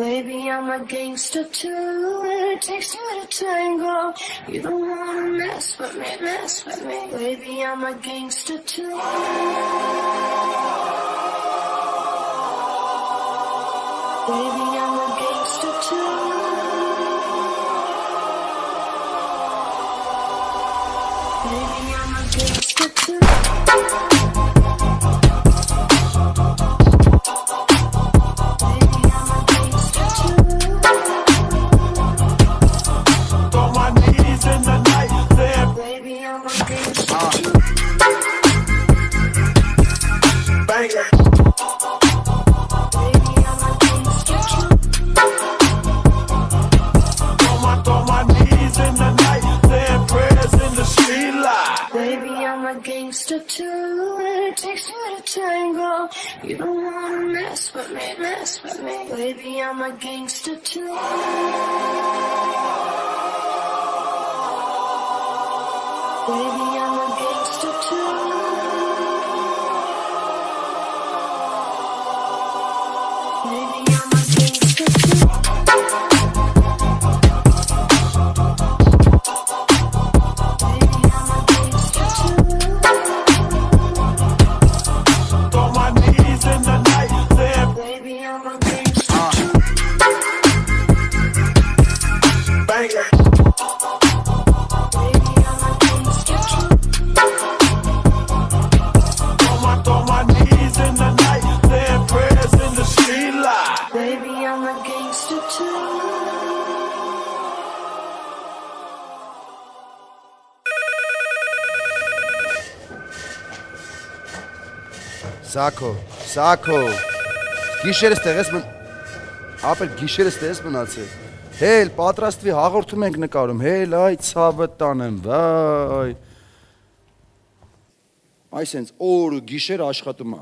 Baby, I'm a gangster too. and It takes two to tango. You don't wanna mess with me, mess with me. Baby, I'm a gangster too. Baby, I'm a gangster too. Baby, I'm a gangster too. I'm a gangster too. It takes two to tango. You don't wanna mess with me, mess with me. Baby, I'm a gangster too. Baby, I'm a Սակո, Սակո։ Գիշերս տեղես մն Ապեր գիշերս տեղես մնացել։ Հել, պատրաստվի հաղորդում ենք նկարում։ Հել, այ ցավը տանեմ, վայ։ Այսենց օր ու գիշեր աշխատում է։